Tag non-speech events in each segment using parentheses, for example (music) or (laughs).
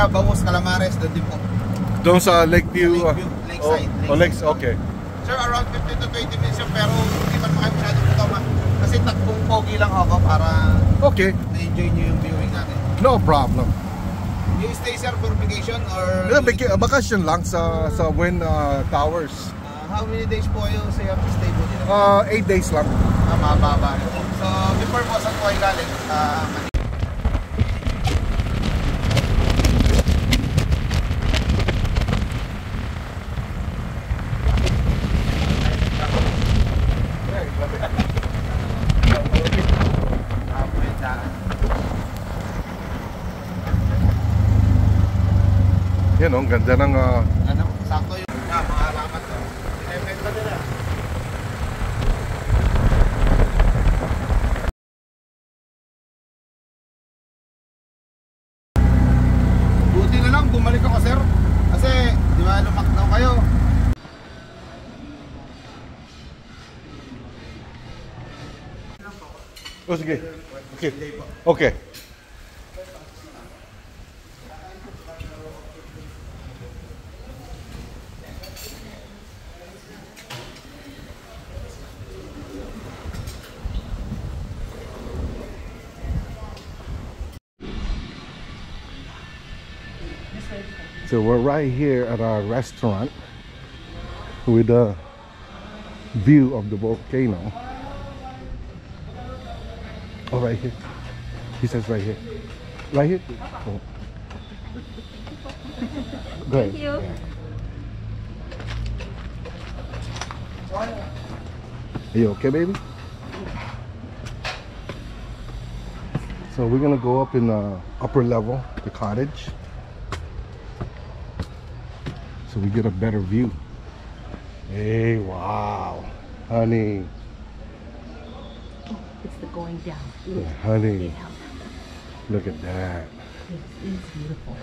Villa, Baos, Calamares, doon din po. Doon sa Lakeview. Lakeview, Lakeside, Oh, oh, Lakes, okay. Sir, around 15 to 20 minutes yun, pero hindi man makayo masyadong ito ma. Kasi takbong pogi lang ako para Okay, na-enjoy nyo yung viewing natin. no problem. You stay sir for vacation or Yeah, baki- bakasyon lang sa sa Win uh, Towers. uh, how many days po kayo sa yung stay po dito? Uh, 8 days lang. Ah, mababa. So, before po po kayo galing? Ah, Manila. Yan oh, ang ganda ng uh, Ano, sakto yung ah, mga alamat to. Sinebenta nila. Buti na lang, bumalik ako sir. Kasi, di ba, lumakdaw kayo. Oh, sige. Okay. Okay. So we're right here at our restaurant with a view of the volcano. Oh, right here. He says right here. Right here. Oh. Thank you. Are you okay, baby? So we're gonna go up in the upper level, the cottage. So we get a better view. Hey, wow. Honey, oh, It's the going down. yeah, honey, Yeah, look at that. it is beautiful.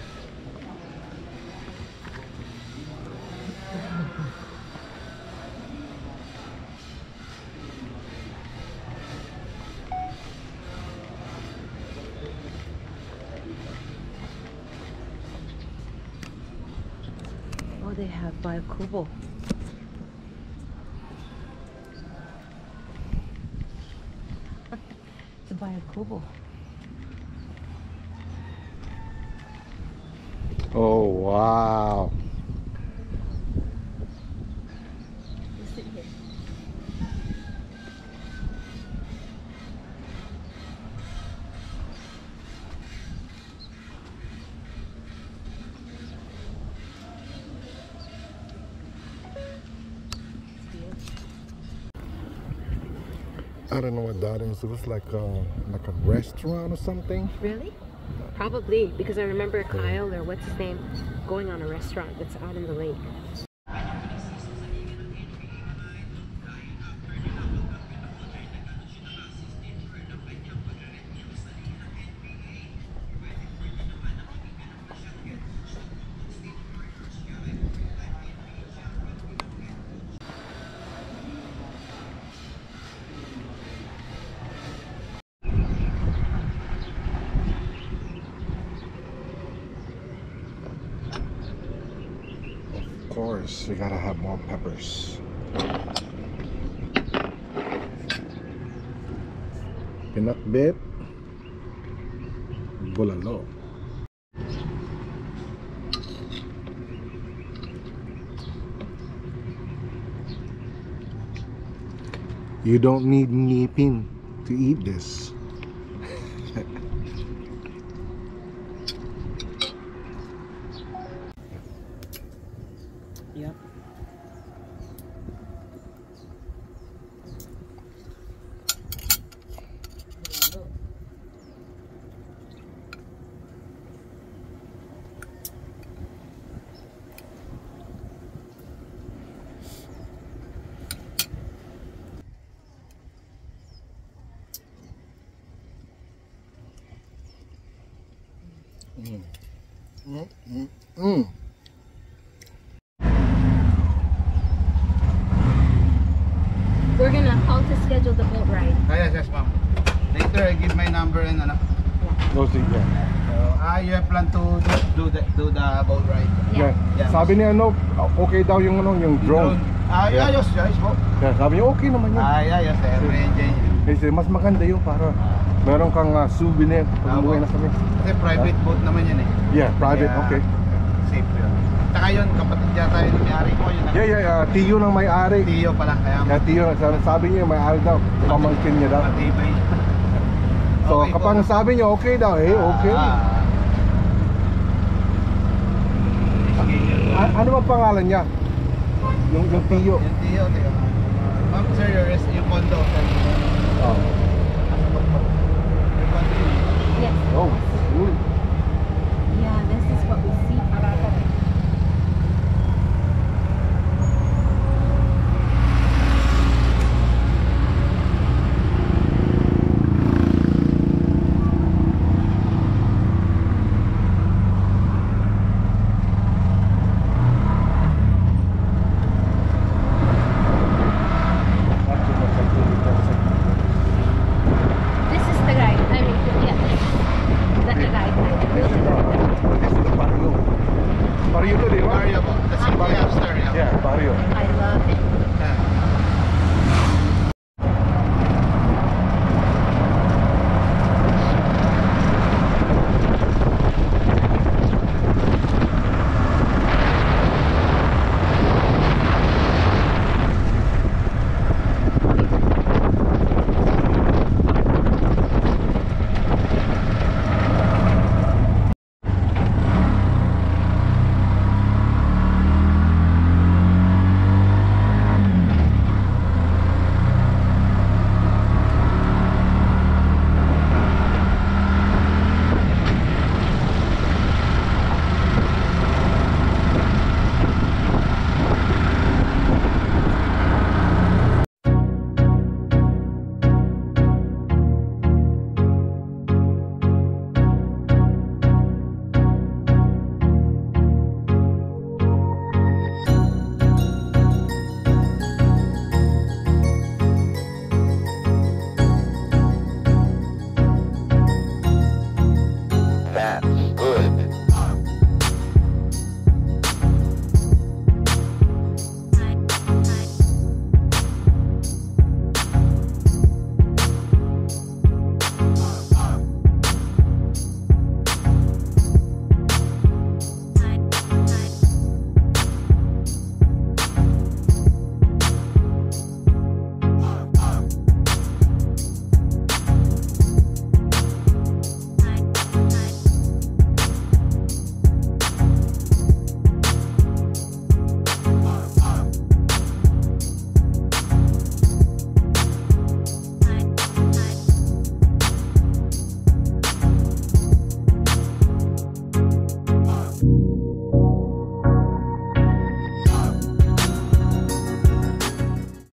They have Byakubo. it's (laughs) a Byakubo. Oh, wow. I don't know what that is. It was like a, like a restaurant or something. Really? Probably, because I remember Kyle or what's his name going on a restaurant that's out in the lake. Course, we gotta have more peppers. Pinakbit. Bulalo. You don't need ngipin to eat this. (laughs) Mm. We're gonna call to schedule the boat ride. Ah, yes, yes, ma'am. Later, I give my number and ano. Yeah. No yeah. So, ah, you have plan to do, do the do the boat ride. Yeah. Yeah. Sabi niya ano, okay daw yung ano, yung drone. Ah, Yeah. ayos, ayos po. Yeah, sabi niya okay naman yun. Ay, ayos, sir. Enjoy niyo. Kasi mas maganda yun para meron kang ah, souvenir pag Ah, umuwi na kami. Kasi private boat naman yan eh. Yeah, private, Kaya, okay. Safe yun. Tsaka yun, kapatid yata yun yung may-ari ko. Yun, Yeah, yeah, uh, Tiyo ng may-ari. Tiyo pala, kaya Yeah, Tiyo, sabi, sabi niya may-ari daw. Pamangkin niya daw. matibay. So Okay, kapag po. sabi niya okay daw, eh okay. Ah. Ano bang pangalan niya? Yung, yung Tiyo. Yung Tiyo, Tiyo. Ma'am, sir, your yung condo. Oh. Oh, Barrio. Barrio to, di ba? Barrio po. The city Barrio. Yeah, Barrio. I love it.